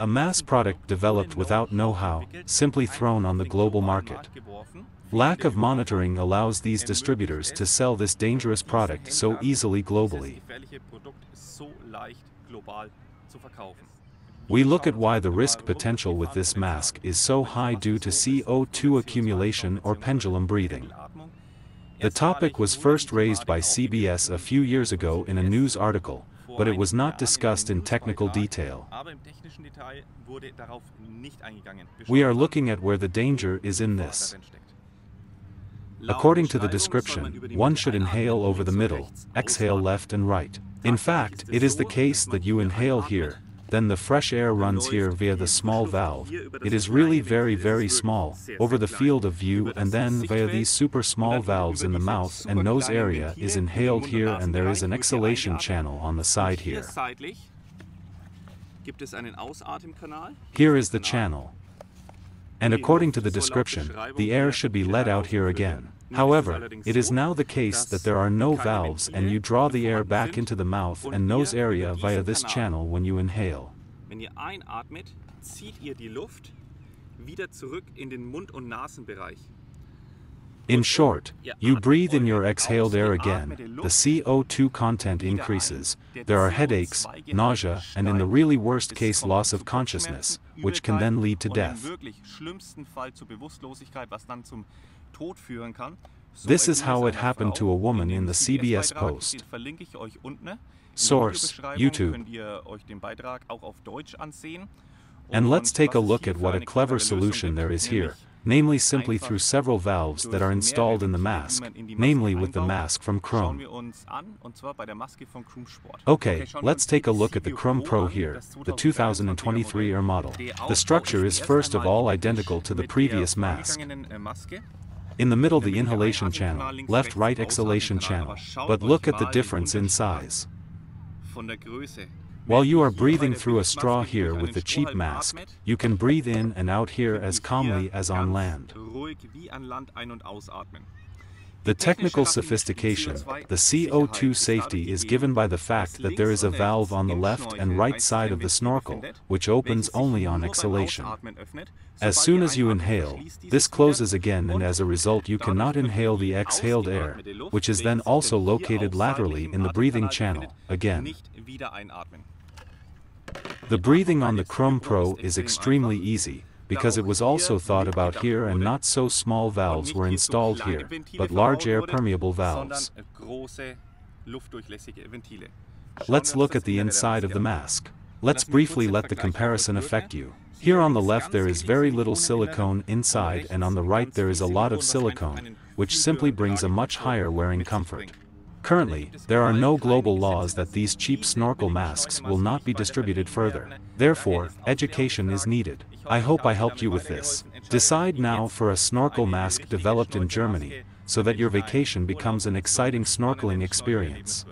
A mass product developed without know-how, simply thrown on the global market. Lack of monitoring allows these distributors to sell this dangerous product so easily globally. We look at why the risk potential with this mask is so high due to CO2 accumulation or pendulum breathing. The topic was first raised by CBS a few years ago in a news article, but it was not discussed in technical detail. We are looking at where the danger is in this. According to the description, one should inhale over the middle, exhale left and right. In fact, it is the case that you inhale here, then the fresh air runs here via the small valve, it is really very very small, over the field of view and then via these super small valves in the mouth and nose area is inhaled here and there is an exhalation channel on the side here. Here is the channel. And according to the description, the air should be let out here again. However, it is now the case that there are no valves and you draw the air back into the mouth and nose area via this channel when you inhale. Wenn ihr einatmet, zieht ihr die Luft wieder zurück in den Mund- und Nasenbereich. In short, you breathe in your exhaled air again, the CO2 content increases, there are headaches, nausea, and in the really worst case loss of consciousness, which can then lead to death. This is how it happened to a woman in the CBS Post. Source, YouTube. And let's take a look at what a clever solution there is here, namely simply through several valves that are installed in the mask, namely with the mask from Khroom. Okay, let's take a look at the Khroom Pro here, the 2023 Air model. The structure is first of all identical to the previous mask. In the middle the inhalation channel, left-right exhalation channel, but look at the difference in size. While you are breathing through a straw here with the cheap mask, you can breathe in and out here as calmly as on land. The technical sophistication, the CO2 safety is given by the fact that there is a valve on the left and right side of the snorkel, which opens only on exhalation. As soon as you inhale, this closes again and as a result you cannot inhale the exhaled air, which is then also located laterally in the breathing channel, again. The breathing on the Khroom Pro is extremely easy, because it was also thought about here and not so small valves were installed here, but large air permeable valves. Let's look at the inside of the mask. Let's briefly let the comparison affect you. Here on the left there is very little silicone inside and on the right there is a lot of silicone, which simply brings a much higher wearing comfort. Currently, there are no global laws that these cheap snorkel masks will not be distributed further. Therefore, education is needed. I hope I helped you with this. Decide now for a snorkel mask developed in Germany, so that your vacation becomes an exciting snorkeling experience.